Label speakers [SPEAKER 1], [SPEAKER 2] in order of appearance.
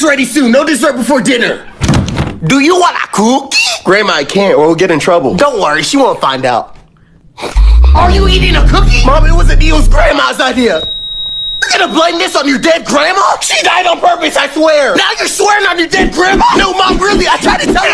[SPEAKER 1] this ready soon. No dessert before dinner.
[SPEAKER 2] Do you want a cookie?
[SPEAKER 1] Grandma, I can't or we'll get in trouble.
[SPEAKER 2] Don't worry, she won't find out.
[SPEAKER 1] Are you eating a cookie?
[SPEAKER 2] Mom, it was Neil's grandma's idea.
[SPEAKER 1] You're gonna blame this on your dead grandma?
[SPEAKER 2] She died on purpose, I swear.
[SPEAKER 1] Now you're swearing on your dead grandma?
[SPEAKER 2] No, Mom, really, I tried to tell you.